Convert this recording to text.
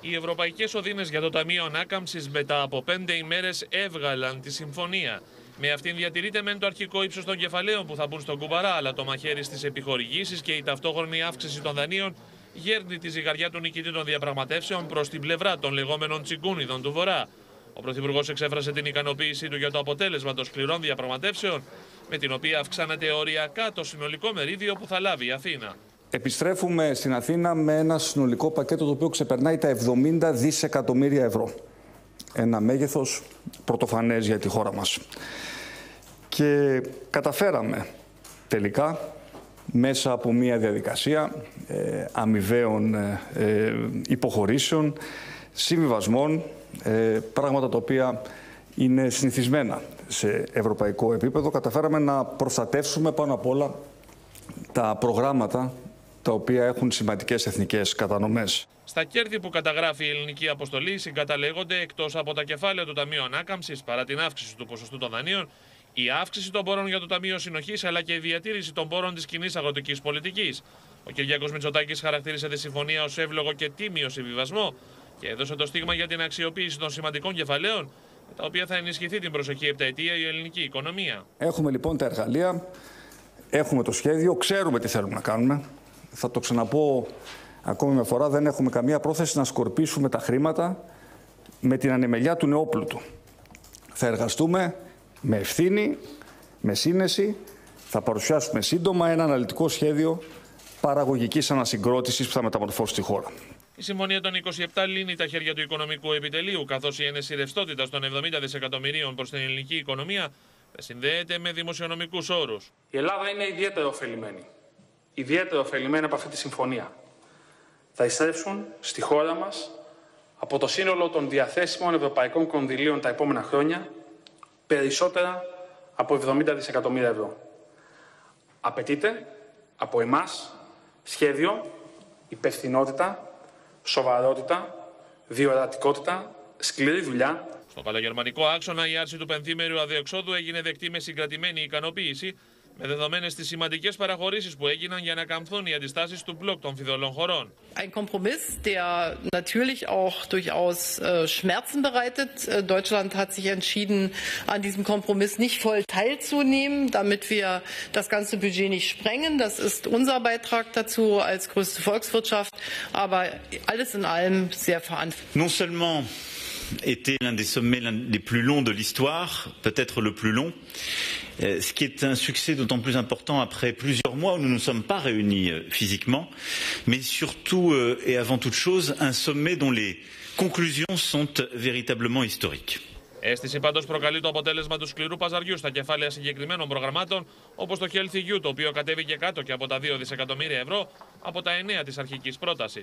Οι ευρωπαϊκές οδύνες για το Ταμείο Ανάκαμψης μετά από πέντε ημέρες έβγαλαν τη συμφωνία. Με αυτήν διατηρείται μεν το αρχικό ύψος των κεφαλαίων που θα μπουν στον κουμπαρά, αλλά το μαχαίρι στις επιχορηγήσεις και η ταυτόχρονη αύξηση των δανείων γέρνει τη ζυγαριά του νικητή των διαπραγματεύσεων προς την πλευρά των λεγόμενων τσιγκούνιδων του Βορρά. Ο Πρωθυπουργός εξέφρασε την ικανοποίησή του για το αποτέλεσμα των σκληρών διαπραγματεύσεων, με την οποία αυξάνεται οριακά το συνολικό μερίδιο που θα λάβει η Αθήνα. Επιστρέφουμε στην Αθήνα με ένα συνολικό πακέτο το οποίο ξεπερνάει τα 70 δισεκατομμύρια ευρώ. Ένα μέγεθος πρωτοφανές για τη χώρα μας. Και καταφέραμε τελικά μέσα από μια διαδικασία ε, αμοιβαίων ε, ε, υποχωρήσεων, συμβιβασμών, ε, πράγματα τα οποία είναι συνηθισμένα σε ευρωπαϊκό επίπεδο. Καταφέραμε να προστατεύσουμε πάνω απ' όλα τα προγράμματα τα οποία έχουν σημαντικές εθνικές κατανομές. Στα κέρδη που καταγράφει η ελληνική αποστολή συγκαταλέγονται εκτός από τα κεφάλαια του Ταμείου Ανάκαμψης παρά την αύξηση του ποσοστού των δανείων, η αύξηση των πόρων για το Ταμείο Συνοχής αλλά και η διατήρηση των πόρων της κοινής αγροτικής πολιτικής. Ο Κυριάκος Μητσοτάκης χαρακτήρισε τη συμφωνία ως εύλογο και τίμιο συμβιβασμό και έδωσε το στίγμα για την αξιοποίηση των σημαντικών κεφαλαίων, με τα οποία θα ενισχυθεί την προσεχή επταετία η ελληνική οικονομία. Έχουμε λοιπόν τα εργαλεία, έχουμε το σχέδιο, ξέρουμε τι θέλουμε να κάνουμε. Θα το ξαναπώ ακόμη μια φορά, δεν έχουμε καμία πρόθεση να σκορπίσουμε τα χρήματα με την ανεμελιά του νεόπλουτου. Θα εργαστούμε με ευθύνη, με σύνεση, θα παρουσιάσουμε σύντομα ένα αναλυτικό σχέδιο παραγωγικής ανασυγκρότησης που θα μεταμορφώσει τη χώρα. Η συμφωνία των 27 λύνει τα χέρια του οικονομικού επιτελείου, καθώς η ένεση ρευστότητα των 70 δισεκατομμυρίων προς την ελληνική οικονομία θα συνδέεται με δημοσιονομικούς όρους. Η Ελλάδα είναι ιδιαίτερα ωφελημένη. Ιδιαίτερα ωφελημένη από αυτή τη συμφωνία. Θα ειστρέψουν στη χώρα μας από το σύνολο των διαθέσιμων ευρωπαϊκών κονδυλίων τα επόμενα χρόνια περισσότερα από 70 δισεκατομμύρια ευρώ. Απαιτείται από εμάς σχέδιο, υπευθυνότητα, σοβαρότητα, διορατικότητα, σκληρή δουλειά. Στο καλογερμανικό άξονα, η άρση του πενθήμερου αδιεξόδου έγινε δεκτή με συγκρατημένη ικανοποίηση, με δεδομένε τι σημαντικέ παραχωρήσει που έγιναν για να καμφθούν οι αντιστάσει του μπλοκ των φιδωλών χωρών. Ein Kompromiss, der natürlich auch durchaus äh, Schmerzen bereitet. Äh, Deutschland hat sich entschieden, an diesem Kompromiss nicht voll teilzunehmen, damit wir das ganze Budget nicht sprengen. Das ist unser Beitrag dazu als größte Volkswirtschaft, aber alles in allem sehr verantwortlich. Non seulement était l'un des sommets les plus longs de l'histoire, peut-être le plus long, euh, ce qui est un succès d'autant plus important après plusieurs mois où nous ne nous sommes pas réunis euh, physiquement, mais surtout euh, et avant toute chose un sommet dont les conclusions sont véritablement historiques. Αίσθηση πάντω προκαλεί το αποτέλεσμα του σκληρού παζαριού στα κεφάλαια συγκεκριμένων προγραμμάτων, όπω το Healthy You, το οποίο κατέβηκε κάτω και από τα 2 δισεκατομμύρια ευρώ από τα 9 τη αρχική πρόταση.